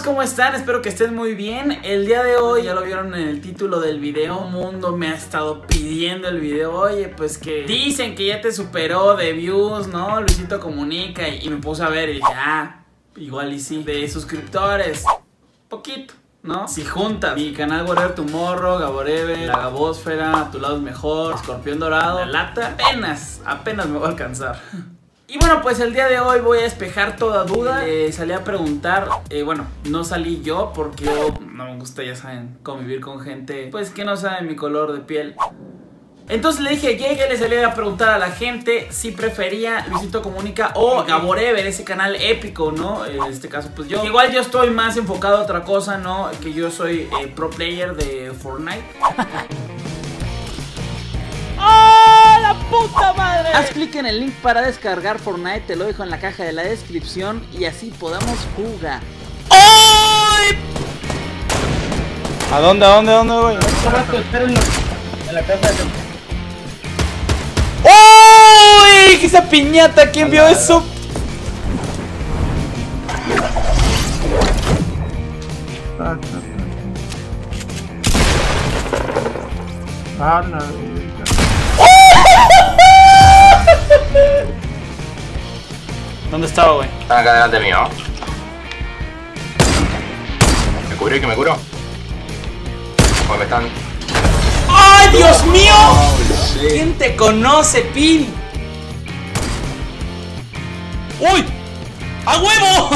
¿cómo están? Espero que estén muy bien. El día de hoy, ya lo vieron en el título del video, mundo me ha estado pidiendo el video. Oye, pues que dicen que ya te superó de views, ¿no? Luisito comunica y, me puse a ver y dije, ah, igual y sí. De suscriptores, poquito. ¿No? Si juntas mi canal Whatever Tomorrow, Gaboreve, La Gabosfera, Tu Lado es Mejor, Escorpión Dorado, La Lata, apenas, apenas me voy a alcanzar. Y bueno, pues el día de hoy voy a despejar toda duda. Eh, salí a preguntar, eh, bueno, no salí yo porque yo no me gusta, ya saben, convivir con gente, pues que no sabe mi color de piel. Entonces le dije, llegué, le salí a preguntar a la gente si prefería Luisito Comunica o Gaborever, ese canal épico, ¿no? En este caso, pues yo. Igual yo estoy más enfocado a otra cosa, ¿no? Que yo soy eh, pro player de Fortnite. El link para descargar Fortnite, te lo dejo en la caja de la descripción y así podamos jugar. ¡Ay! ¿A dónde, a dónde, a dónde, güey? En la casa de... ¡Uy! ¿Qué esa piñata? ¿Quién vio eso? Ah, la ¿Dónde estaba, güey? Están acá delante mío. ¿Me cubrió y que me curó? Pues me están. ¡Ay, Dios mío! ¿Quién te conoce, Pin? ¡Uy! ¡A huevo!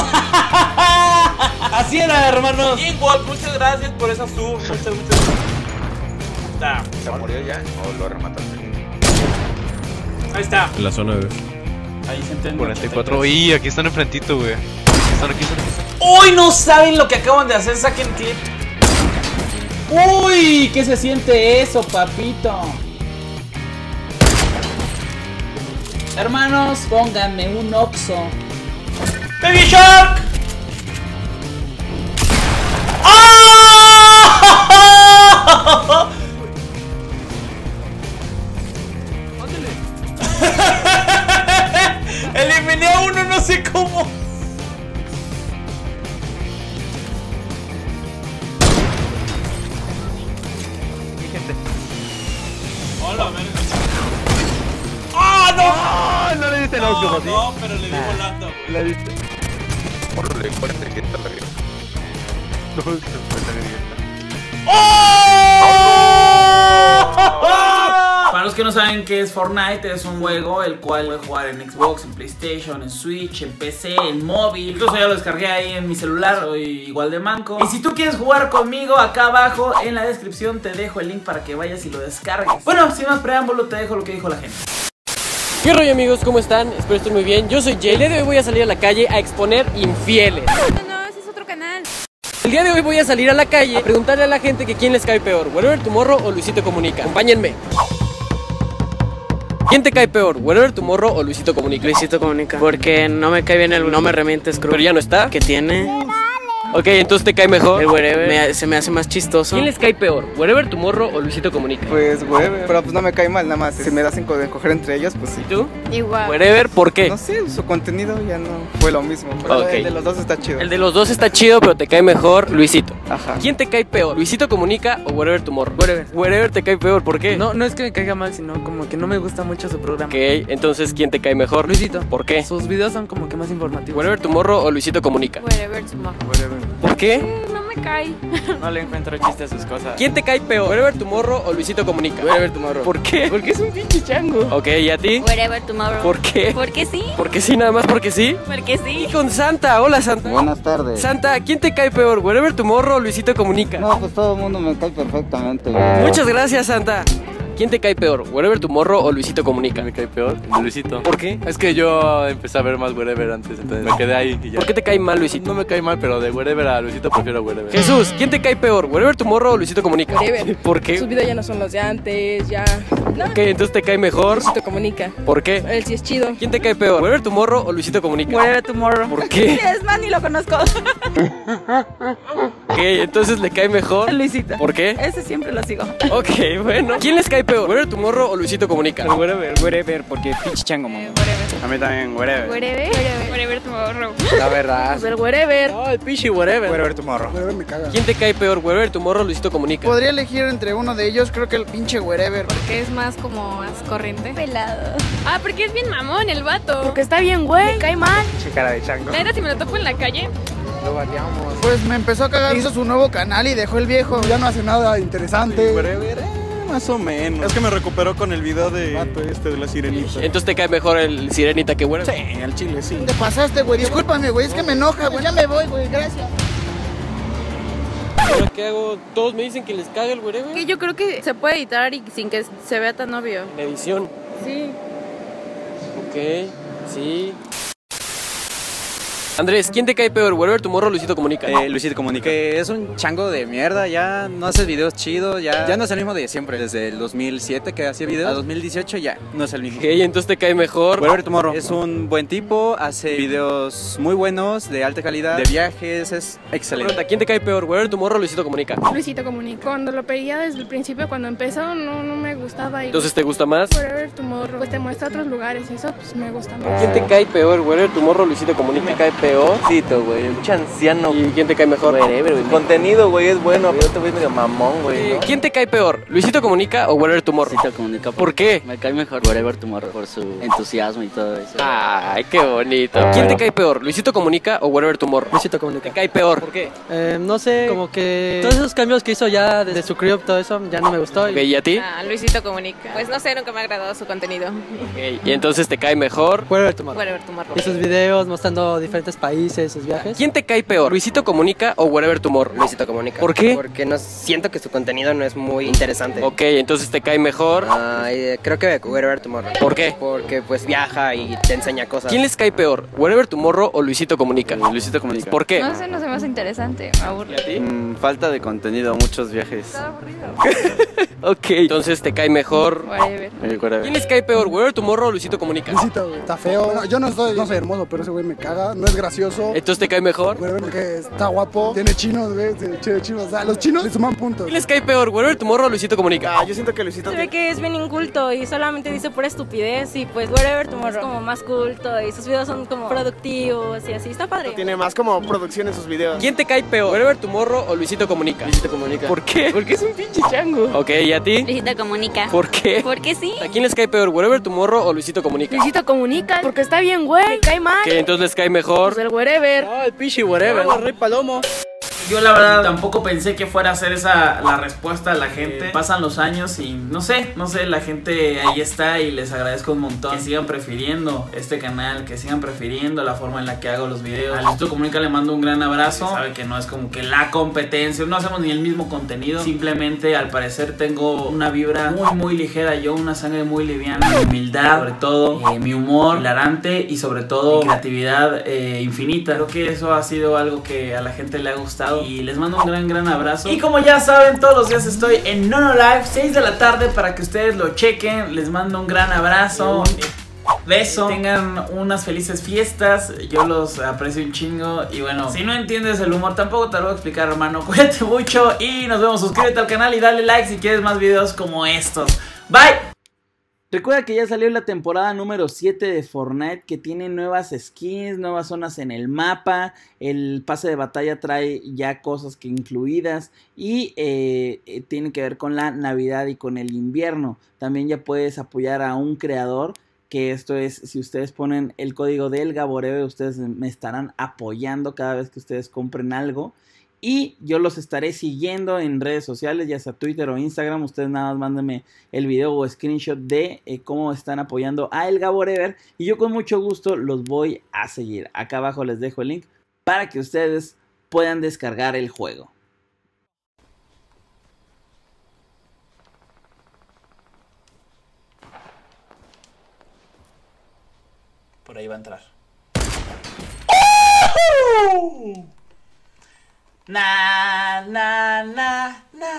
Así era, hermanos. Bien, Wolf, muchas gracias por esa sub. Muchas, muchas gracias. Está. ¿Se murió ya? ¿O lo remataste? Ahí está. En la zona B. Ahí se entiende. 44. Y aquí están enfrentito, güey. Están aquí, están aquí. ¡Uy! No saben lo que acaban de hacer. Saquen clip. Uy, ¿qué se siente eso, papito? Hermanos, pónganme un oxo. ¡Baby Shark! Eliminé a uno, no sé cómo. Hola, verga. ¡Ah, no! No le diste el No, no, pero le di volando. Le diste. Órale, 47 arriba. No, se fue la grieta. ¡Oh! Los que no saben qué es Fortnite, es un juego el cual puedes jugar en Xbox, en PlayStation, en Switch, en PC, en móvil. Incluso ya lo descargué ahí en mi celular, soy igual de manco. Y si tú quieres jugar conmigo, acá abajo en la descripción te dejo el link para que vayas y lo descargues. Bueno, sin más preámbulo, te dejo lo que dijo la gente. ¿Qué rollo amigos? ¿Cómo están? Espero estén muy bien. Yo soy Jay. El día de hoy voy a salir a la calle a exponer infieles. No, no, ese es otro canal. El día de hoy voy a salir a la calle a preguntarle a la gente que quién les cae peor, Whatever Tomorrow o Luisito Comunica. Acompáñenme. ¿Quién te cae peor, Whatever Tomorrow o Luisito Comunica? Luisito Comunica. Porque no me cae bien el no me remientes, creo. Pero ya no está. que tiene Ok, entonces te cae mejor. el wherever me- se me hace más chistoso. ¿Quién les cae peor, Whatever Tomorrow o Luisito Comunica? Pues, güey, pero pues no me cae mal, nada más. Si me das cinco de coger entre ellos, pues sí. ¿Y tú? Igual. Whatever, ¿por qué? No sé, su contenido ya no fue lo mismo. Pero el de los dos está chido. El de los dos está chido, pero te cae mejor Luisito. Ajá. ¿Quién te cae peor, Luisito Comunica o Whatever Tomorrow? Wherever. Whatever te cae peor, ¿por qué? No, no es que me caiga mal, sino como que no me gusta mucho su programa. Ok, entonces ¿quién te cae mejor? Luisito. ¿Por qué? Sus videos son como que más informativos. Whatever Tomorrow o Luisito Comunica. Wherever tomorrow. ¿Por qué? No me cae. No le encuentro chiste a sus cosas. ¿Quién te cae peor? Whatever Tomorrow o Luisito Comunica. Wherever Tomorrow. ¿Por qué? Porque es un pinche chango. Ok, ¿y a ti? Wherever tomorrow. ¿Por qué? Porque sí. Porque sí, nada más porque sí. Porque sí. Y con Santa, hola Santa. Buenas tardes. Santa, ¿quién te cae peor? ¿Whatever Tomorrow o Luisito Comunica? No, pues todo el mundo me cae perfectamente. güey. Muchas gracias, Santa. ¿Quién te cae peor? ¿Whatever Tomorrow o Luisito Comunica? Me cae peor, Luisito. ¿Por qué? Es que yo empecé a ver más Wherever antes, entonces me quedé ahí y ya. ¿Por qué te cae mal Luisito? No me cae mal, pero de Wherever a Luisito prefiero Wherever. Jesús, ¿quién te cae peor? ¿Whatever Tomorrow o Luisito Comunica? Whatever. ¿Por qué? Sus videos ya no son los de antes, ya. No, Ok, entonces te cae mejor. Luisito comunica. ¿Por qué? Él sí es chido. ¿Quién te cae peor? ¿Whatever Tomorrow o Luisito Comunica? Whatever tomorrow. ¿Por qué? Es más, ni lo conozco. Ok, entonces le cae mejor. Luisito. ¿Por qué? Ese siempre lo sigo. Ok, bueno. ¿Quién les cae peor? ¿Wherever Tomorrow o Luisito Comunica? Wherever, wherever, porque pinche chango, mamá. A mí también, whatever. Wherever. Wherever tomorrow. La verdad. Pues el wherever. No, el pichi, whatever. Whatever tomorrow. ¿Quién te cae peor? ¿Wherever Tomorrow o Luisito Comunica? Podría elegir entre uno de ellos, creo que el pinche wherever. Porque es más como más corriente. Pelado. Ah, porque es bien mamón el vato. Porque está bien, güey. Me cae mal. Che cara de chango. La neta, si me lo topo en la calle, Lo bateamos. Pues me empezó a cagar, hizo su nuevo canal y dejó el viejo. Ya no hace nada interesante. Más o menos. Es que me recuperó con el video de vato este de la sirenita. Entonces te cae mejor el Sirenita que Wherever. Sí, al chile, sí. Te pasaste, güey. Discúlpame, güey. Es que me enoja, güey. Ya me voy, güey. Gracias. ¿Ahora qué hago? Todos me dicen que les caga el Wherever. que yo creo que se puede editar y sin que se vea tan obvio. La edición. Sí. Ok, sí. Andrés, ¿quién te cae peor? ¿Wherever Tomorrow o Luisito Comunica? Eh, Luisito Comunica. Que es un chango de mierda, ya no hace videos chidos, ya, ya no es el mismo de siempre. Desde el 2007 que hacía videos, a 2018 ya no es el mismo. Ok, entonces te cae mejor. Wherever Tomorrow es un buen tipo, hace videos muy buenos, de alta calidad, de viajes, es excelente. Pregunta, ¿quién te cae peor? ¿Wherever Tomorrow o Luisito Comunica? Luisito comunica. Cuando lo pedía desde el principio, cuando empezó, no, no me gustaba. Y Entonces te gusta más. Wherever Tomorrow, pues te muestra otros lugares y eso pues me gusta más. ¿Quién te cae peor? ¿Wherever Tomorrow o Luisito Comunica? Me cae peorcito, güey. Un anciano. ¿Y quién te cae mejor? Wherever, güey. Contenido, güey, es bueno. Yo te voy medio mamón, güey. ¿no? ¿Quién te cae peor? ¿Luisito Comunica o Wherever Tomorrow? Luisito Comunica. ¿Por qué? Me cae mejor Wherever Tomorrow por su entusiasmo y todo eso. Ay, qué bonito. ¿Quién te cae peor? ¿Luisito Comunica o Wherever Tomorrow? Luisito Comunica. ¿Te cae peor? ¿Por qué? Eh, no sé, como que todos esos cambios que hizo ya desde su crib, todo eso, ya no me gustó. Ok, ¿y a ti? Ah, Luisito comunica. Pues no sé, nunca me ha agradado su contenido. Ok, ¿Y entonces te cae mejor? Wherever Tomorrow. Wherever tomorrow. Y sus videos mostrando diferentes países, sus viajes. ¿Quién te cae peor? ¿Luisito Comunica o Wherever Tomorrow? Luisito Comunica. ¿Por qué? Porque no siento que su contenido no es muy interesante. Ok, entonces te cae mejor. Ah, eh, creo que Wherever Tomorrow. ¿Por qué? Porque pues viaja y te enseña cosas. ¿Quién les cae peor? ¿Wherever Tomorrow o Luisito Comunica? Luisito Comunica. ¿Por qué? No sé, no se me hace interesante. Me aburre. Mm, falta de contenido, muchos viajes. Está aburrido. Ok, entonces te cae mejor. Whatever. Eh, whatever. ¿Quién les cae peor? ¿Wherever Tomorrow o Luisito Comunica? Luisito. Está feo. Bueno, yo no soy, no soy hermoso, pero ese güey me caga. No es gracioso. ¿Entonces te cae mejor? Güey, porque está guapo. Tiene chinos, güey. Tiene chinos. O sea, los chinos le suman puntos. ¿Quién les cae peor? ¿Wherever Tomorrow o Luisito Comunica? Ah, yo siento que Luisito. Se ve que es bien inculto y solamente dice pura estupidez y pues Wherever Tomorrow es como más culto y sus videos son como productivos y así. Está padre. Tiene más como producción en sus videos. ¿Quién te cae peor? ¿Wherever Tomorrow o Luisito Comunica? Luisito Comunica. ¿Por qué? Porque es un pinche chango. Ok, ¿y a ti? Luisito comunica. ¿Por qué? Porque sí. ¿A quién les cae peor? ¿Wherever Tomorrow o Luisito Comunica? Luisito comunica porque está bien, güey. Me cae mal. ¿Qué entonces les cae mejor? Pues el Wherever. No, el pichi, whatever. Rey Palomo. Yo la verdad tampoco pensé que fuera a ser esa la respuesta a la gente. Pasan los años y no sé, no sé, la gente ahí está y les agradezco un montón. Que sigan prefiriendo este canal, que sigan prefiriendo la forma en la que hago los videos. A Luisito Comunica le mando un gran abrazo. Sabe que no es como que la competencia, no hacemos ni el mismo contenido. Simplemente al parecer tengo una vibra muy muy ligera, yo una sangre muy liviana, mi humildad, sobre todo, eh, mi humor hilarante y sobre todo mi creatividad eh, infinita. Creo que eso ha sido algo que a la gente le ha gustado y les mando un gran, gran abrazo. Y como ya saben, todos los días estoy en Nono Live, 6 de la tarde, para que ustedes lo chequen. Les mando un gran abrazo. Beso, tengan unas felices fiestas, yo los aprecio un chingo y bueno, si no entiendes el humor tampoco te lo voy a explicar hermano, cuídate mucho y nos vemos, suscríbete al canal y dale like si quieres más videos como estos. Bye. Recuerda que ya salió la temporada número 7 de Fortnite que tiene nuevas skins, nuevas zonas en el mapa, el pase de batalla trae ya cosas que incluidas y eh, eh, tiene que ver con la Navidad y con el invierno. También ya puedes apoyar a un creador que esto es, si ustedes ponen el código del Gaboreo, ustedes me estarán apoyando cada vez que ustedes compren algo. Y yo los estaré siguiendo en redes sociales, ya sea Twitter o Instagram. Ustedes nada más mándenme el video o screenshot de eh, cómo están apoyando a El Gaborever. Y yo con mucho gusto los voy a seguir. Acá abajo les dejo el link para que ustedes puedan descargar el juego. Por ahí va a entrar. na na na na